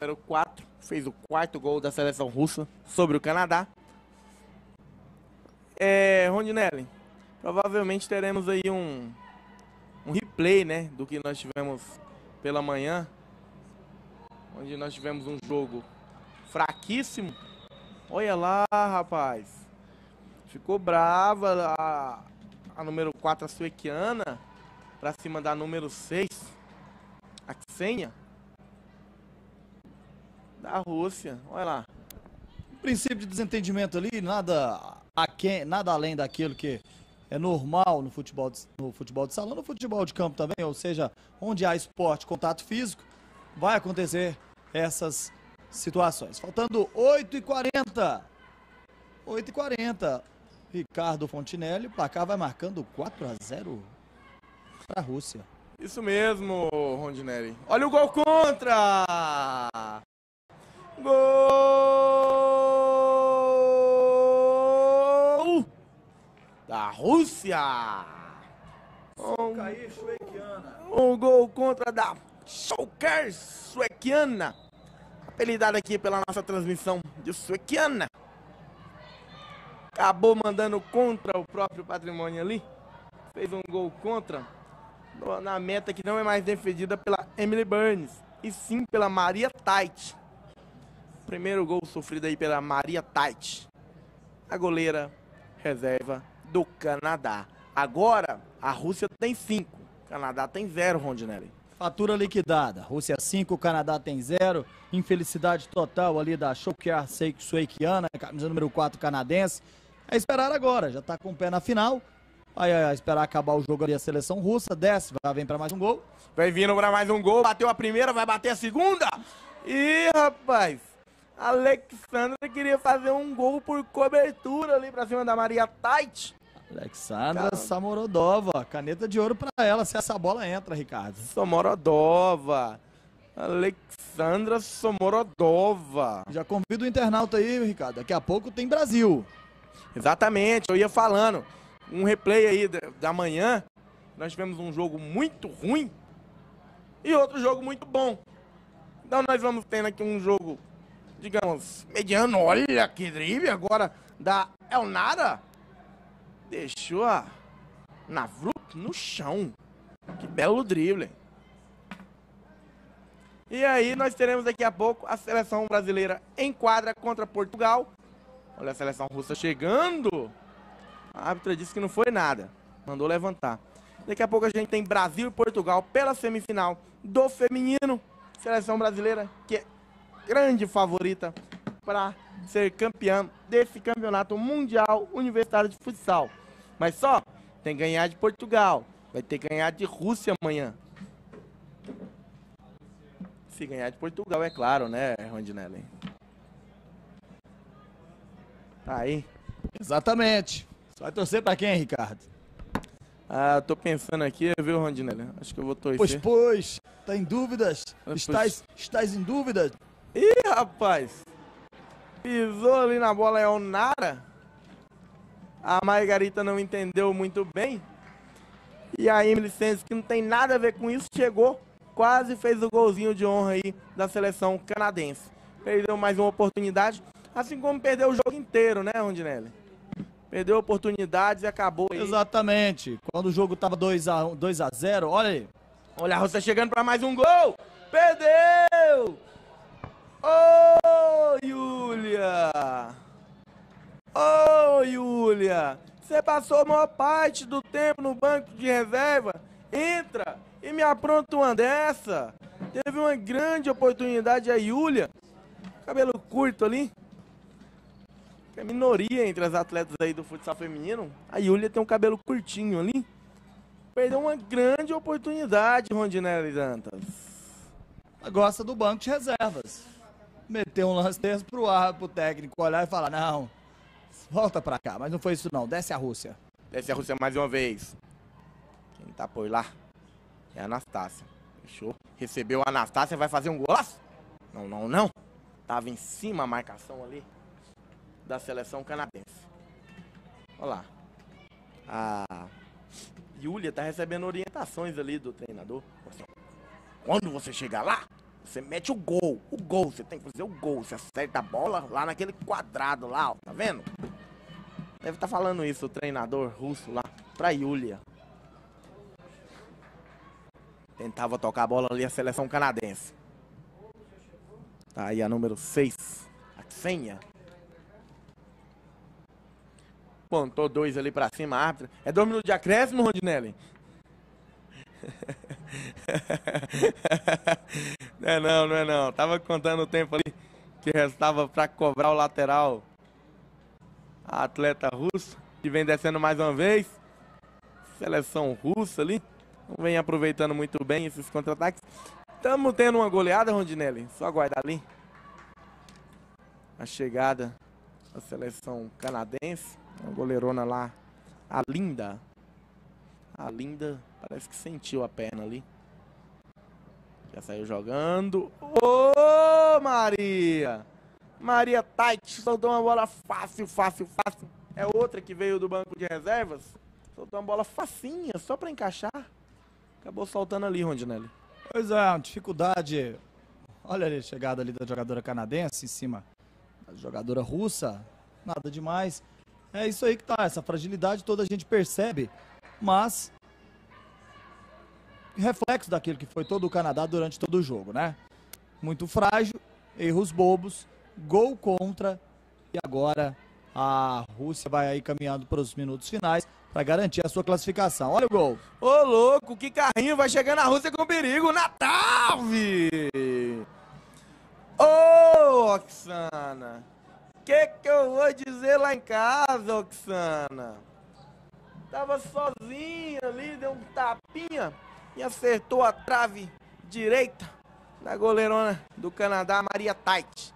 número 4 fez o quarto gol da seleção russa sobre o Canadá. É, Rondinelli, provavelmente teremos aí um, um replay, né, do que nós tivemos pela manhã, onde nós tivemos um jogo fraquíssimo. Olha lá, rapaz. Ficou brava a, a número 4, a suequiana, pra cima da número 6, a Ksenia, da Rússia. Olha lá. Princípio de desentendimento ali, nada, a quem, nada além daquilo que é normal no futebol, de, no futebol de salão, no futebol de campo também, ou seja, onde há esporte, contato físico, vai acontecer essas situações. Faltando 8h40. 8h40. Ricardo Fontinelli, o placar vai marcando 4 a 0 para a Rússia. Isso mesmo, Rondinelli. Olha o gol contra! Gol da Rússia! Um, um gol contra da Shoker Suequiana. Apelidada aqui pela nossa transmissão de Suequiana. Acabou mandando contra o próprio patrimônio ali. Fez um gol contra na meta que não é mais defendida pela Emily Burns, e sim pela Maria Tait. Primeiro gol sofrido aí pela Maria Tait, a goleira reserva do Canadá. Agora, a Rússia tem 5, o Canadá tem 0, Rondinelli. Fatura liquidada. Rússia 5, Canadá tem 0. Infelicidade total ali da Shokyar Sueikiana, camisa número 4 canadense. É esperar agora, já está com o pé na final. Vai é, esperar acabar o jogo ali a seleção russa, desce, vai vem para mais um gol. Vem vindo para mais um gol, bateu a primeira, vai bater a segunda. Ih, rapaz, Alexandra queria fazer um gol por cobertura ali para cima da Maria Tait. Alexandra Caramba. Samorodova, caneta de ouro para ela, se essa bola entra, Ricardo. Samorodova. Alexandra Somorodova. Já convido o internauta aí, Ricardo. Daqui a pouco tem Brasil. Exatamente, eu ia falando um replay aí da manhã, nós tivemos um jogo muito ruim e outro jogo muito bom. Então nós vamos tendo aqui um jogo, digamos, mediano. Olha que drible agora da Elnara. Deixou a Navrup no chão. Que belo drible. E aí nós teremos daqui a pouco a seleção brasileira em quadra contra Portugal. Olha a seleção russa chegando. A árbitra disse que não foi nada. Mandou levantar. Daqui a pouco a gente tem Brasil e Portugal pela semifinal do feminino. Seleção brasileira que é grande favorita para ser campeã desse campeonato mundial universitário de futsal. Mas só tem que ganhar de Portugal. Vai ter que ganhar de Rússia amanhã. Se ganhar de Portugal, é claro, né, Rondinelli? Tá aí. Exatamente. Você vai torcer pra quem, Ricardo? Ah, tô pensando aqui, viu, Rondinelli? Acho que eu vou torcer. Pois, pois, tá em dúvidas? Estás, estás em dúvida? Ih, rapaz! Pisou ali na bola, é o Nara. A Margarita não entendeu muito bem. E a Emily Santos, que não tem nada a ver com isso, chegou, quase fez o golzinho de honra aí da seleção canadense. Perdeu mais uma oportunidade, assim como perdeu o jogo inteiro, né, Rondinelli? Perdeu oportunidades e acabou aí. Exatamente. Quando o jogo tava 2x0, 2 a 0 olha aí. Olha a Rússia chegando para mais um gol. Perdeu! Ô, oh, Yulia! Ô, oh, Yulia! Você passou a maior parte do tempo no banco de reserva. Entra e me apronta uma dessa. Teve uma grande oportunidade a Yulia. Cabelo curto ali é minoria entre as atletas aí do futsal feminino. A Yulia tem um cabelo curtinho ali. Perdeu uma grande oportunidade, Rondinelli Dantas. Ela gosta do banco de reservas. Meteu um lance desse pro ar, pro técnico olhar e falar, não, volta pra cá. Mas não foi isso não, desce a Rússia. Desce a Rússia mais uma vez. Quem tá por lá é a Anastácia. Fechou? Recebeu a Anastácia, vai fazer um golaço? Não, não, não. Tava em cima a marcação ali da seleção canadense. Olha lá. A Yulia tá recebendo orientações ali do treinador. Quando você chegar lá, Você mete o gol, o gol, você tem que fazer o gol. Você acerta a bola lá naquele quadrado lá, ó, tá vendo? Deve estar tá falando isso o treinador russo lá pra Yulia. Tentava tocar a bola ali a seleção canadense. Tá aí a número 6, a Xenia. Pontou dois ali pra cima, árbitro. É dois minutos de acréscimo, Rondinelli? Não é não, não é não. Tava contando o tempo ali que restava para cobrar o lateral. A atleta russa, que vem descendo mais uma vez. Seleção russa ali. Não vem aproveitando muito bem esses contra-ataques. Estamos tendo uma goleada, Rondinelli. Só aguardar ali. A chegada da seleção canadense. Uma goleirona lá. A linda. A linda Parece que sentiu a perna ali. Já saiu jogando. Ô, Maria! Maria Tait soltou uma bola fácil, fácil, fácil. É outra que veio do banco de reservas. Soltou uma bola facinha, só para encaixar. Acabou soltando ali, Rondinelli. Pois é, uma dificuldade. Olha ali a chegada ali da jogadora canadense em cima da jogadora russa. Nada demais. É isso aí que tá. Essa fragilidade toda a gente percebe. Mas reflexo daquilo que foi todo o Canadá durante todo o jogo, né? Muito frágil, erros bobos, gol contra e agora a Rússia vai aí caminhando para os minutos finais para garantir a sua classificação. Olha o gol. Ô louco, que carrinho vai chegando a Rússia com perigo na trave. Ô, Oxana. Que que eu vou dizer lá em casa, Oxana? Tava sozinha ali, deu um tapinha e acertou a trave direita da goleirona do Canadá, Maria Tait.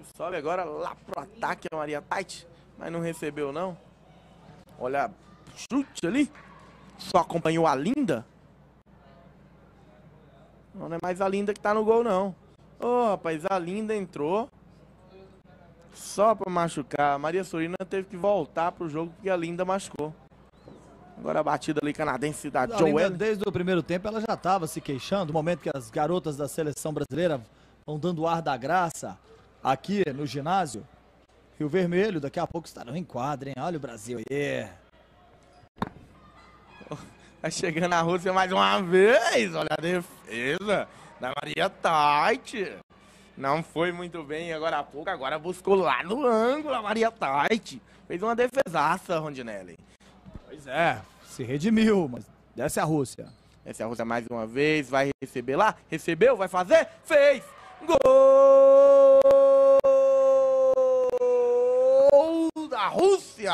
E sobe agora lá pro ataque a Maria Tait, mas não recebeu não. Olha, chute ali. Só acompanhou a Linda. Não é mais a Linda que tá no gol não. Ô, oh, rapaz, a Linda entrou. Só pra machucar. A Maria Sorina teve que voltar pro jogo porque a Linda machucou. Agora a batida ali canadense da Joel. Desde o primeiro tempo ela já estava se queixando, no momento que as garotas da seleção brasileira vão dando ar da graça aqui no ginásio. Rio Vermelho, daqui a pouco estarão em quadra, hein? Olha o Brasil aí. Tá chegando a Rússia mais uma vez. Olha a defesa da Maria Tait. Não foi muito bem agora há pouco, agora buscou lá no ângulo a Maria Tait. Fez uma defesaça, Rondinelli. Pois é, se redimiu, mas desce a Rússia. Desce a Rússia mais uma vez, vai receber lá, recebeu, vai fazer, fez! Gol da Rússia!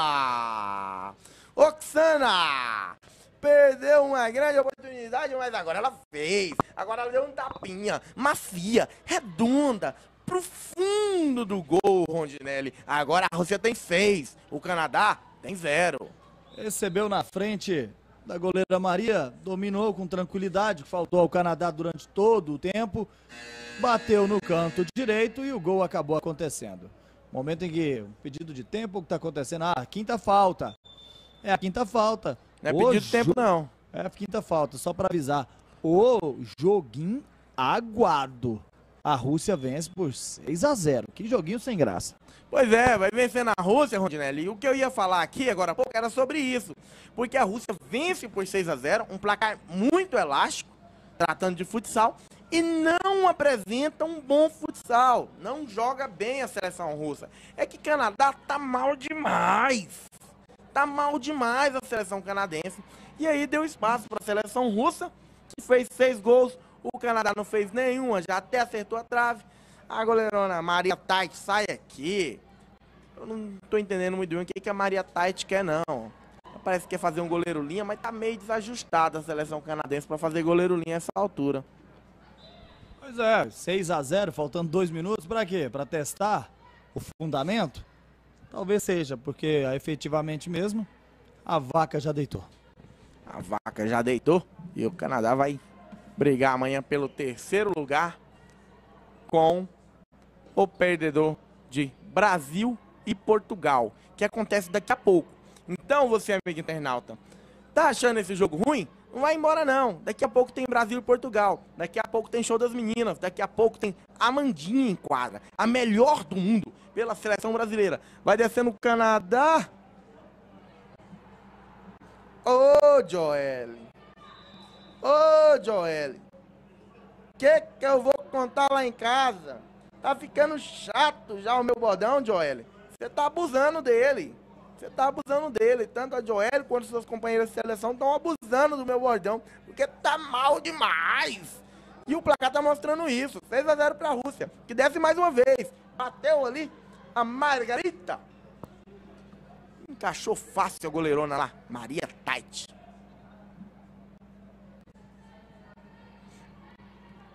Oksana! Perdeu uma grande oportunidade, mas agora ela fez. Agora ela deu um tapinha, macia, redonda, pro fundo do gol, Rondinelli. Agora a Rússia tem seis, o Canadá tem zero. Recebeu na frente da goleira Maria, dominou com tranquilidade, faltou ao Canadá durante todo o tempo, bateu no canto direito e o gol acabou acontecendo. Momento em que, um pedido de tempo, o que está acontecendo? Ah, quinta falta. É a quinta falta. Não é o pedido de tempo, não. É a quinta falta, só para avisar. O joguinho aguardo. A Rússia vence por 6 a 0 Que joguinho sem graça. Pois é, vai vencer na Rússia, Rondinelli. E o que eu ia falar aqui agora há pouco era sobre isso. Porque a Rússia vence por 6 a 0 um placar muito elástico, tratando de futsal, e não apresenta um bom futsal. Não joga bem a seleção russa. É que Canadá tá mal demais. Tá mal demais a seleção canadense. E aí deu espaço para a seleção russa, que fez seis gols. O Canadá não fez nenhuma, já até acertou a trave. A goleirona Maria Tait, sai aqui. Eu não tô entendendo muito bem o que, que a Maria Tait quer, não. Parece que quer fazer um goleiro linha, mas tá meio desajustada a seleção canadense para fazer goleiro linha essa altura. Pois é, 6 a 0 faltando dois minutos, para quê? Para testar o fundamento? Talvez seja, porque efetivamente mesmo a vaca já deitou. A vaca já deitou e o Canadá vai brigar amanhã pelo terceiro lugar com o perdedor de Brasil e Portugal, que acontece daqui a pouco. Então, você, amigo internauta, Tá achando esse jogo ruim? Não vai embora não. Daqui a pouco tem Brasil e Portugal. Daqui a pouco tem show das meninas. Daqui a pouco tem Amandinha em quadra. A melhor do mundo pela seleção brasileira. Vai descer no Canadá. Ô, Joel. Ô, Joel. Que que eu vou contar lá em casa? Tá ficando chato já o meu bordão, Joel. Você tá abusando dele. Você tá abusando dele. Tanto a Joel quanto seus companheiros de seleção estão abusando do meu bordão. Porque tá mal demais. E o placar tá mostrando isso. 6 a 0 pra Rússia. Que desce mais uma vez. Bateu ali a Margarita. Encaixou fácil a goleirona lá. Maria Tait.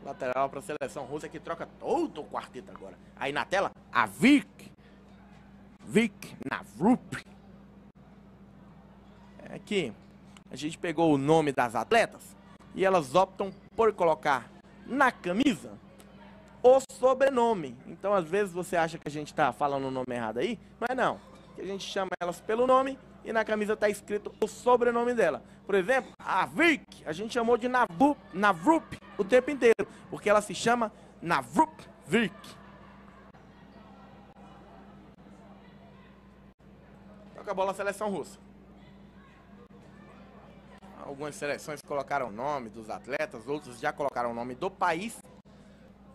Lateral para a seleção russa que troca todo o quarteto agora. Aí na tela, a Vic. Vic Navrup. É que a gente pegou o nome das atletas e elas optam por colocar na camisa o sobrenome. Então, às vezes, você acha que a gente está falando o nome errado aí, mas não. A gente chama elas pelo nome e na camisa está escrito o sobrenome dela. Por exemplo, a Vic, a gente chamou de Navrup o tempo inteiro, porque ela se chama Navrup Vic. Toca a bola a seleção russa. Algumas seleções colocaram o nome dos atletas, outros já colocaram o nome do país.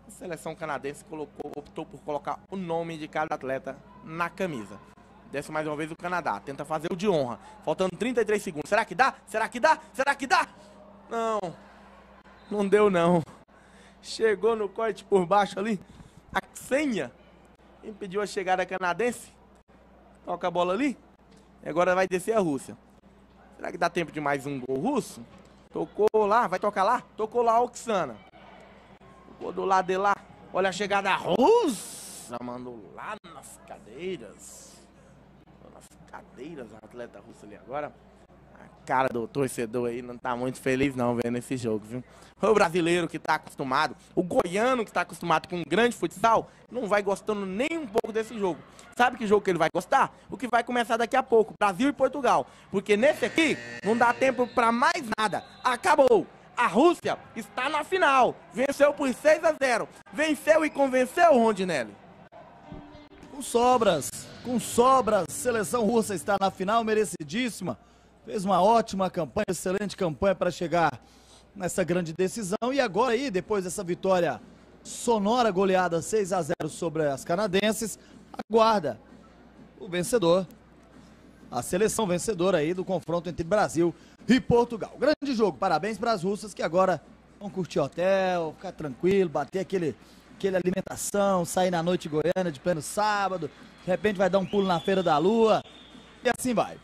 A seleção canadense colocou, optou por colocar o nome de cada atleta na camisa. Desce mais uma vez o Canadá, tenta fazer o de honra. Faltando 33 segundos. Será que dá? Será que dá? Será que dá? Não. Não deu não. Chegou no corte por baixo ali. A senha impediu a chegada canadense. Toca a bola ali. E agora vai descer a Rússia. Será que dá tempo de mais um gol russo? Tocou lá, vai tocar lá? Tocou lá a Oksana. Tocou do lado de lá. Olha a chegada russa. Mandou lá nas cadeiras. Nas cadeiras, a atleta russa ali agora. Cara do torcedor aí não tá muito feliz não vendo esse jogo, viu? O brasileiro que tá acostumado, o goiano que tá acostumado com um grande futsal, não vai gostando nem um pouco desse jogo. Sabe que jogo que ele vai gostar? O que vai começar daqui a pouco, Brasil e Portugal. Porque nesse aqui não dá tempo para mais nada. Acabou. A Rússia está na final. Venceu por 6 a 0. Venceu e convenceu, Rondinelli. Com sobras, com sobras. Seleção russa está na final, merecidíssima. Fez uma ótima campanha, excelente campanha para chegar nessa grande decisão. E agora aí, depois dessa vitória sonora goleada 6 a 0 sobre as canadenses, aguarda o vencedor, a seleção vencedora aí do confronto entre Brasil e Portugal. Grande jogo, parabéns para as russas que agora vão curtir hotel, ficar tranquilo, bater aquele, aquele alimentação, sair na noite goiana de pleno sábado, de repente vai dar um pulo na Feira da Lua e assim vai.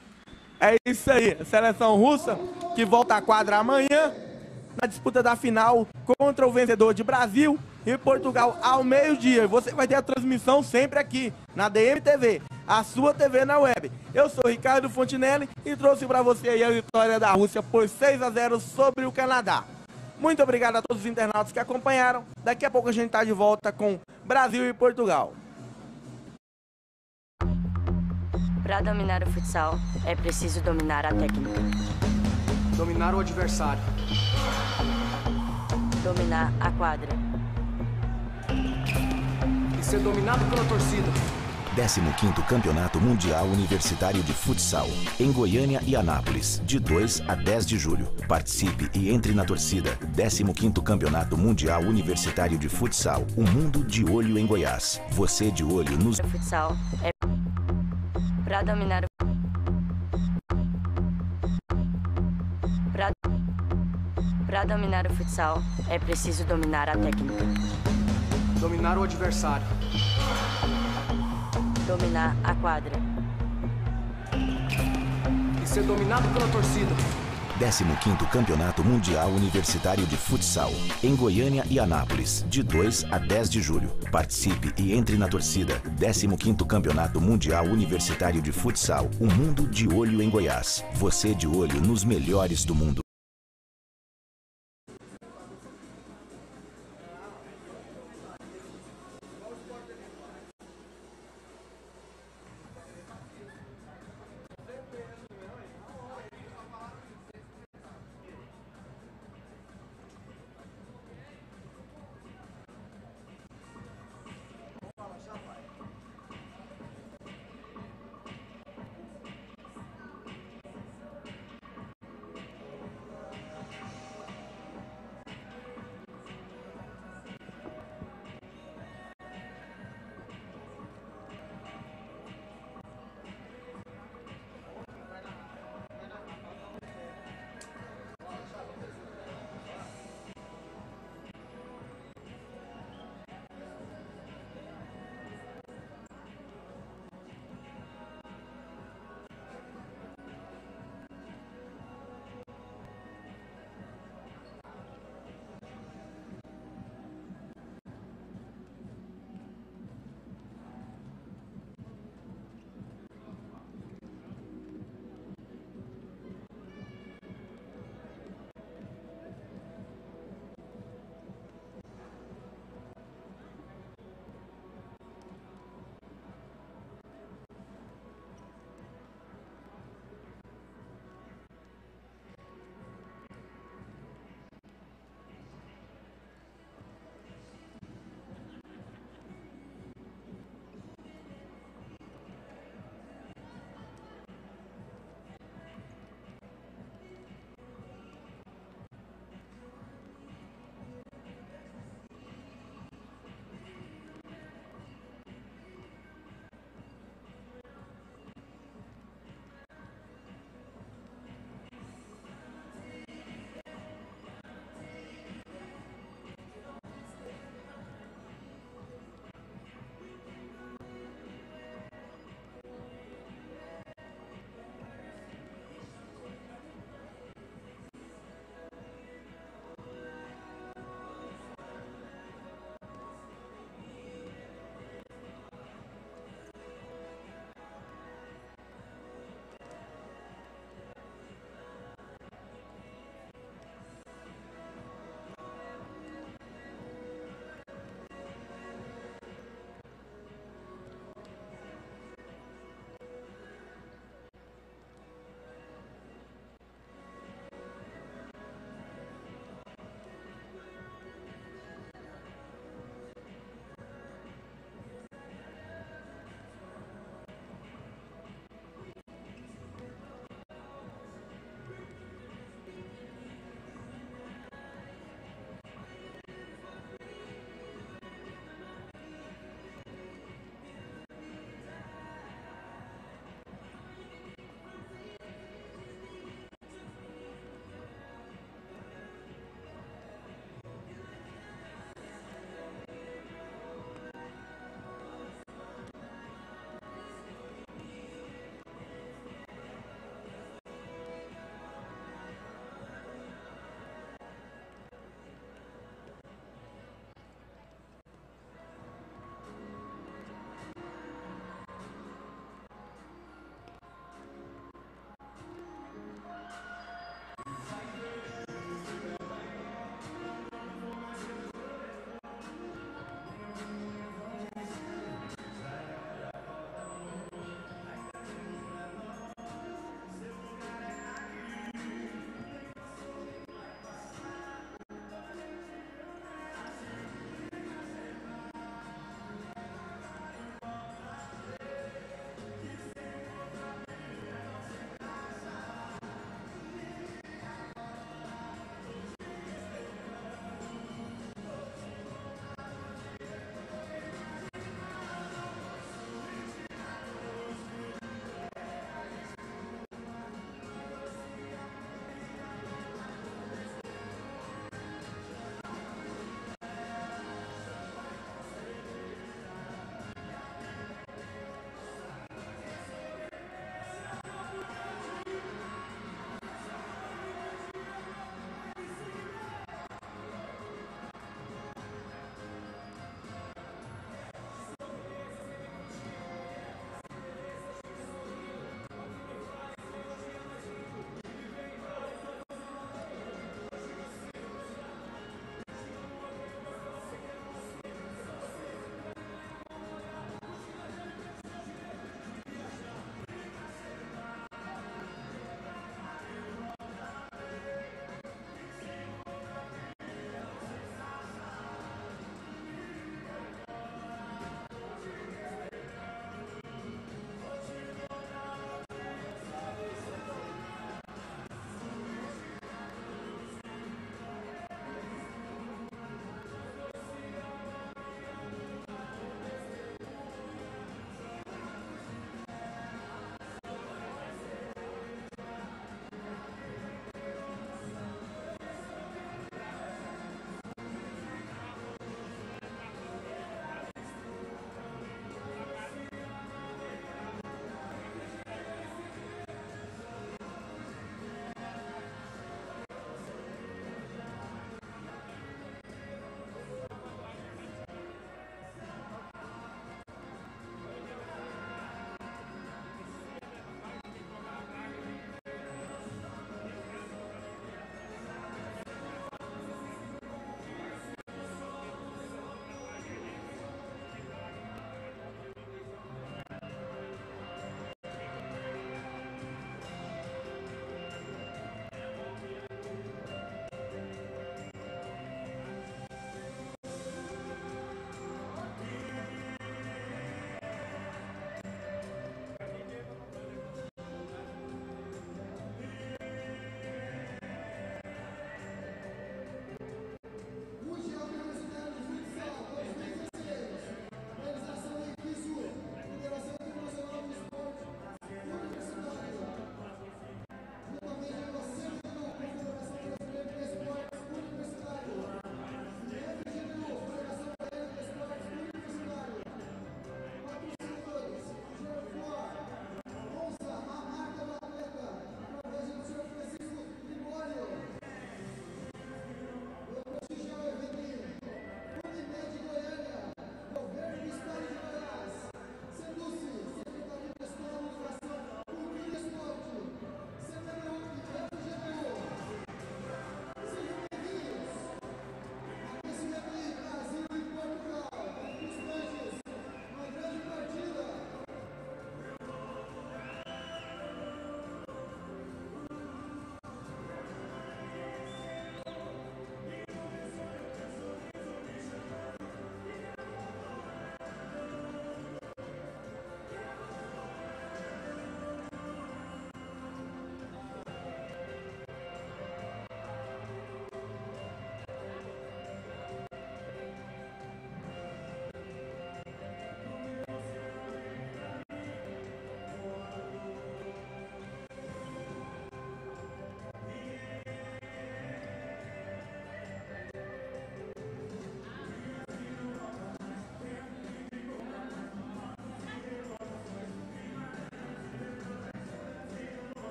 É isso aí, seleção russa que volta à quadra amanhã na disputa da final contra o vencedor de Brasil e Portugal ao meio-dia. Você vai ter a transmissão sempre aqui na DMTV, a sua TV na web. Eu sou Ricardo Fontinelli e trouxe para você aí a vitória da Rússia por 6 a 0 sobre o Canadá. Muito obrigado a todos os internautas que acompanharam. Daqui a pouco a gente está de volta com Brasil e Portugal. Para dominar o futsal, é preciso dominar a técnica. Dominar o adversário. Dominar a quadra. E ser dominado pela torcida. 15º Campeonato Mundial Universitário de Futsal, em Goiânia e Anápolis, de 2 a 10 de julho. Participe e entre na torcida. 15º Campeonato Mundial Universitário de Futsal, o um mundo de olho em Goiás. Você de olho nos... O futsal é para dominar o pra... Para dominar o futsal, é preciso dominar a técnica. Dominar o adversário. Dominar a quadra. E ser dominado pela torcida. 15º Campeonato Mundial Universitário de Futsal, em Goiânia e Anápolis, de 2 a 10 de julho. Participe e entre na torcida. 15º Campeonato Mundial Universitário de Futsal, o um mundo de olho em Goiás. Você de olho nos melhores do mundo.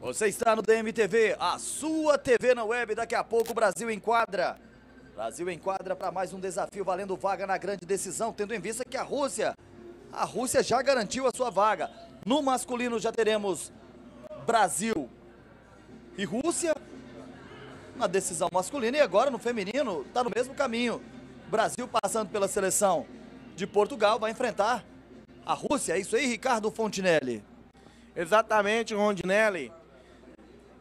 Você está no DMTV, a sua TV na web. Daqui a pouco o Brasil enquadra. Brasil enquadra para mais um desafio valendo vaga na grande decisão, tendo em vista que a Rússia, a Rússia já garantiu a sua vaga. No masculino já teremos Brasil e Rússia na decisão masculina e agora no feminino está no mesmo caminho. Brasil passando pela seleção de Portugal vai enfrentar a Rússia. É isso aí, Ricardo Fontinelli. Exatamente, Rondinelli.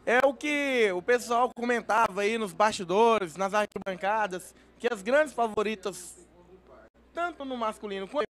É o que o pessoal comentava aí nos bastidores, nas arquibancadas, que as grandes favoritas, tanto no masculino quanto